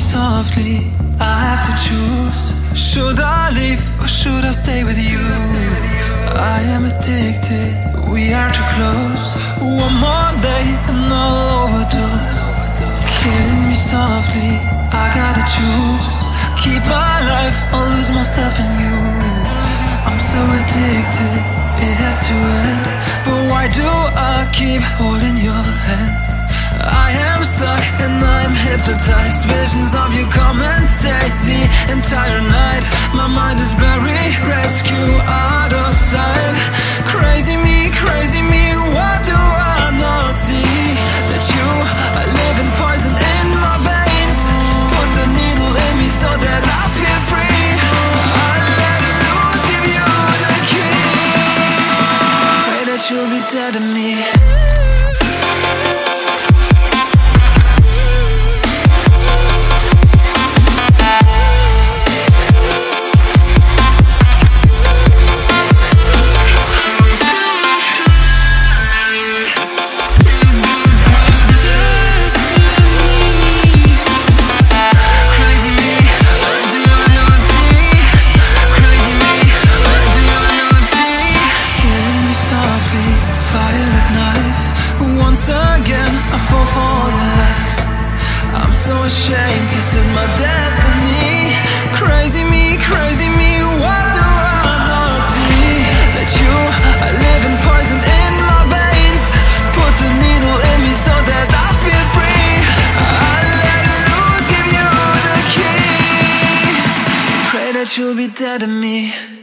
softly. I have to choose. Should I leave or should I stay with you? I am addicted. We are too close. One more day and I'll overdose. Killing me softly. I gotta choose. Keep my life or lose myself in you. I'm so addicted. It has to end. But why do I keep holding your hand? I am stuck and I'm hypnotized. Visions of you come and stay the entire night. My mind is buried, rescue out of so ashamed, this is my destiny. Crazy me, crazy me, what do I not see? That you are living poison in my veins. Put the needle in me so that I feel free. I let loose, give you the key. Pray that you'll be dead to me.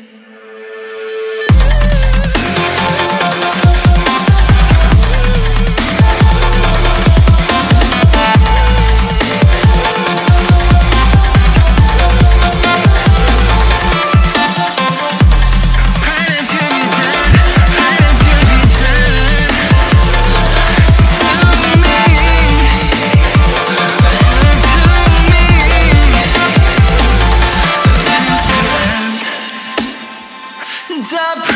To